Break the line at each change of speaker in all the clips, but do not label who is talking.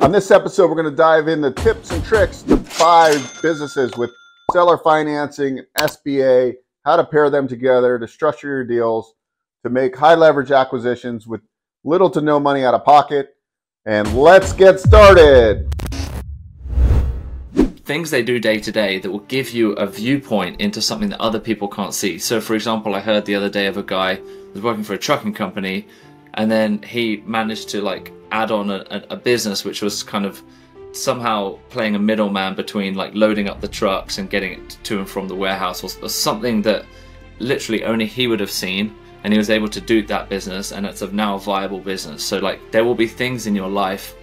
On this episode, we're going to dive into tips and tricks to five businesses with seller financing, SBA, how to pair them together to structure your deals, to make high leverage acquisitions with little to no money out of pocket. And let's get started.
Things they do day to day that will give you a viewpoint into something that other people can't see. So, for example, I heard the other day of a guy who was working for a trucking company and then he managed to like add on a, a business which was kind of somehow playing a middleman between like loading up the trucks and getting it to and from the warehouse or, or something that literally only he would have seen and he was able to do that business and it's a now a viable business. So like there will be things in your life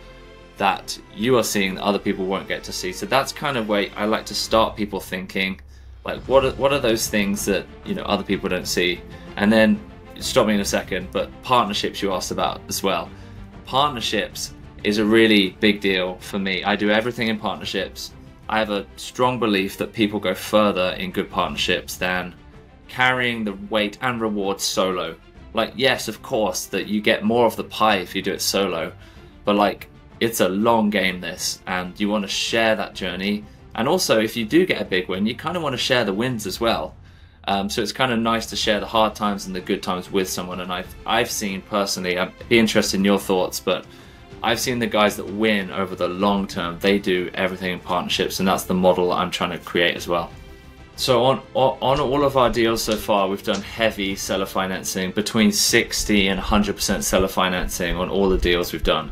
that you are seeing that other people won't get to see. So that's kind of where i like to start people thinking like what are, what are those things that you know other people don't see? And then stop me in a second but partnerships you asked about as well partnerships is a really big deal for me. I do everything in partnerships. I have a strong belief that people go further in good partnerships than carrying the weight and reward solo. Like, yes, of course, that you get more of the pie if you do it solo, but like, it's a long game, this, and you want to share that journey. And also, if you do get a big win, you kind of want to share the wins as well. Um, so it's kind of nice to share the hard times and the good times with someone. And I've I've seen personally, I'd be interested in your thoughts, but I've seen the guys that win over the long term. They do everything in partnerships, and that's the model I'm trying to create as well. So on on all of our deals so far, we've done heavy seller financing, between 60 and 100% seller financing on all the deals we've done.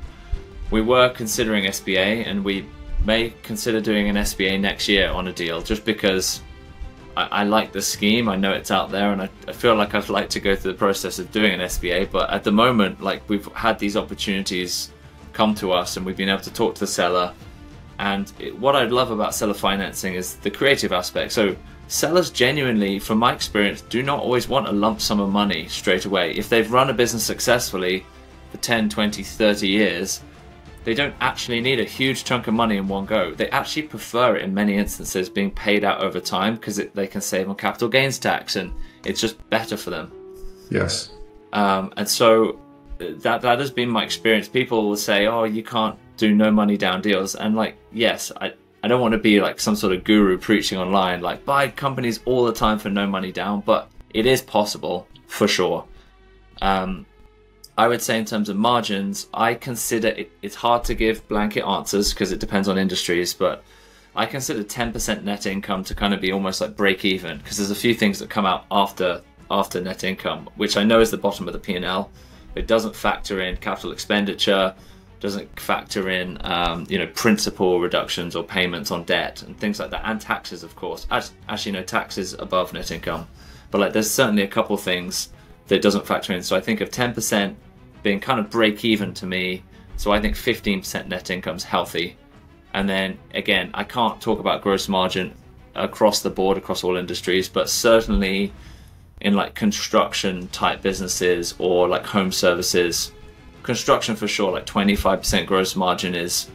We were considering SBA, and we may consider doing an SBA next year on a deal, just because I, I, like the scheme. I know it's out there, and I, I, feel like I'd like to go through the process of doing an SBA. But at the moment, like we've had these opportunities come to us, and we've been able to talk to the seller. And it, what I'd love about seller financing is the creative aspect. So sellers genuinely, from my experience, do not always want a lump sum of money straight away. If they've run a business successfully for 10, 20, 30 years, they don't actually need a huge chunk of money in one go. They actually prefer it in many instances being paid out over time because they can save on capital gains tax and it's just better for them.
Yes.
Um, and so uh, that that has been my experience. People will say, "Oh, you can't do no money down deals," and like, yes, I I don't want to be like some sort of guru preaching online, like buy companies all the time for no money down, but it is possible for sure. Um, I would say in terms of margins, I consider it, it's hard to give blanket answers because it depends on industries, but I consider 10% net income to kind of be almost like break even because there's a few things that come out after after net income, which I know is the bottom of the P&L. It doesn't factor in capital expenditure, doesn't factor in um, you know principal reductions or payments on debt and things like that, and taxes, of course. As, Actually, no taxes above net income, but like there's certainly a couple things that doesn't factor in. So I think of 10% being kind of break even to me. So I think 15% net income is healthy. And then again, I can't talk about gross margin across the board, across all industries, but certainly in like construction type businesses or like home services, construction for sure, like 25% gross margin is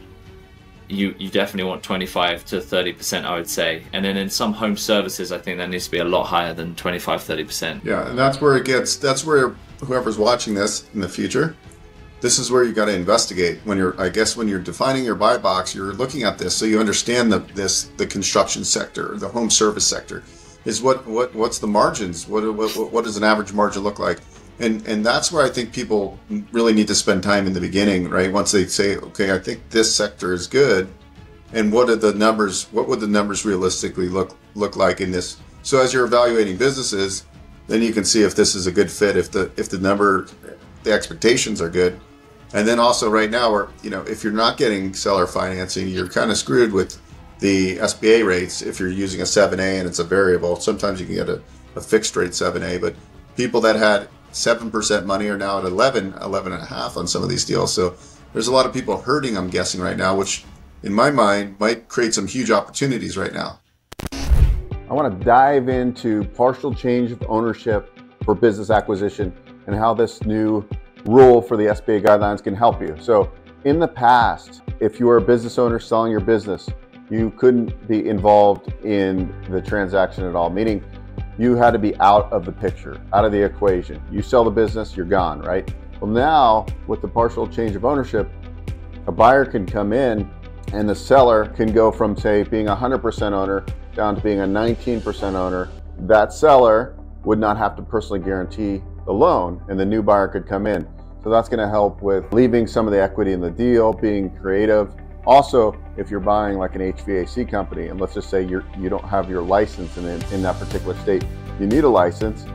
you you definitely want 25 to 30 percent i would say. And then in some home services i think that needs to be a lot higher than 25 30 percent.
Yeah and that's where it gets that's where whoever's watching this in the future this is where you got to investigate. When you're i guess when you're defining your buy box you're looking at this so you understand the this the construction sector the home service sector. Is what what what's the margins? What what, what does an average margin look like and and that's where I think people really need to spend time in the beginning, right? Once they say, okay, I think this sector is good, and what are the numbers? What would the numbers realistically look look like in this? So as you're evaluating businesses, then you can see if this is a good fit, if the if the number, the expectations are good, and then also right now, or you know, if you're not getting seller financing, you're kind of screwed with the SBA rates. If you're using a 7A and it's a variable, sometimes you can get a, a fixed rate 7A, but people that had 7% money are now at 11, 11 and a half on some of these deals. So there's a lot of people hurting, I'm guessing, right now, which in my mind might create some huge opportunities right now. I want to dive into partial change of ownership for business acquisition and how this new rule for the SBA guidelines can help you. So, in the past, if you were a business owner selling your business, you couldn't be involved in the transaction at all, meaning you had to be out of the picture, out of the equation. You sell the business, you're gone, right? Well, now with the partial change of ownership, a buyer can come in and the seller can go from, say, being a 100% owner down to being a 19% owner. That seller would not have to personally guarantee the loan, and the new buyer could come in. So that's going to help with leaving some of the equity in the deal, being creative. Also, if you're buying like an HVAC company, and let's just say you're, you don't have your license in, in that particular state, you need a license,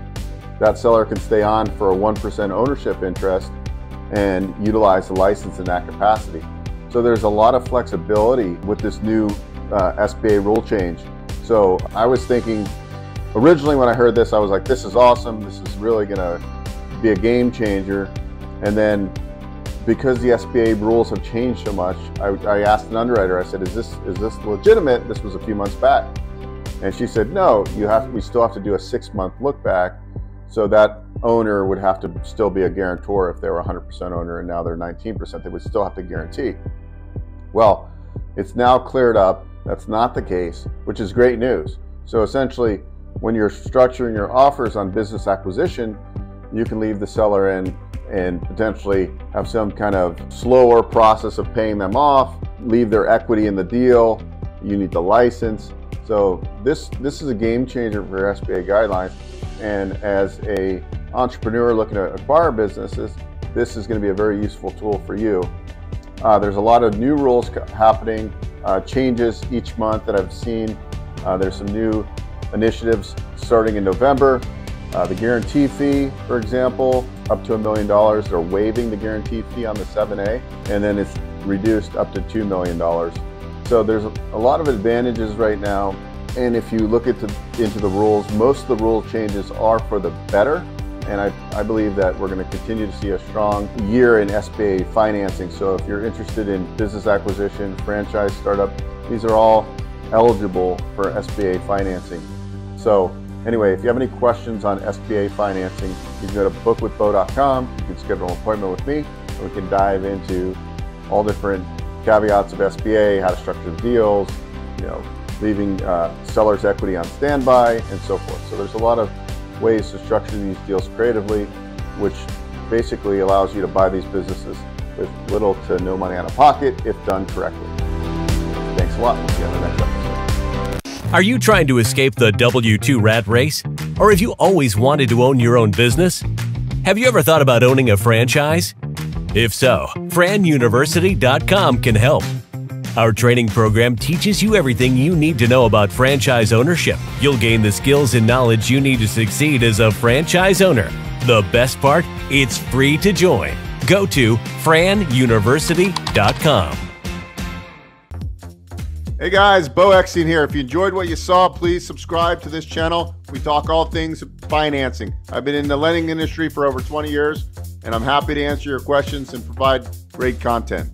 that seller can stay on for a 1% ownership interest and utilize the license in that capacity. So there's a lot of flexibility with this new uh, SBA rule change. So I was thinking, originally when I heard this, I was like, this is awesome. This is really gonna be a game changer. And then because the SBA rules have changed so much, I, I, asked an underwriter, I said, is this, is this legitimate? This was a few months back. And she said, no, you have, we still have to do a six month look back. So that owner would have to still be a guarantor if they were 100% owner and now they're 19%, they would still have to guarantee. Well, it's now cleared up. That's not the case, which is great news. So essentially, when you're structuring your offers on business acquisition, you can leave the seller in and potentially have some kind of slower process of paying them off, leave their equity in the deal. You need the license. So this this is a game changer for SBA guidelines. And as a entrepreneur looking to acquire businesses, this is going to be a very useful tool for you. Uh, there's a lot of new rules happening, uh, changes each month that I've seen. Uh, there's some new initiatives starting in November. Uh, the guarantee fee, for example, up to a million dollars, they're waiving the guarantee fee on the 7A, and then it's reduced up to $2 million. So there's a lot of advantages right now. And if you look into, into the rules, most of the rule changes are for the better. And I, I believe that we're going to continue to see a strong year in SBA financing. So if you're interested in business acquisition, franchise startup, these are all eligible for SBA financing. So anyway, if you have any questions on SBA financing, you can go to bookwithbeau.com. You can schedule an appointment with me and we can dive into all different caveats of SBA, how to structure the deals, you know, leaving uh, seller's equity on standby, and so forth. So there's a lot of ways to structure these deals creatively, which basically allows you to buy these businesses with little to no money out of pocket if done correctly. Thanks a lot. We'll see you on the next episode.
Are you trying to escape the W 2 rat race? Or have you always wanted to own your own business? Have you ever thought about owning a franchise? If so, franuniversity.com can help. Our training program teaches you everything you need to know about franchise ownership. You'll gain the skills and knowledge you need to succeed as a franchise owner. The best part? It's free to join. Go to franuniversity.com.
Hey guys, Beau Eckstein here. If you enjoyed what you saw, please subscribe to this channel. We talk all things financing. I've been in the lending industry for over 20 years and I'm happy to answer your questions and provide great content.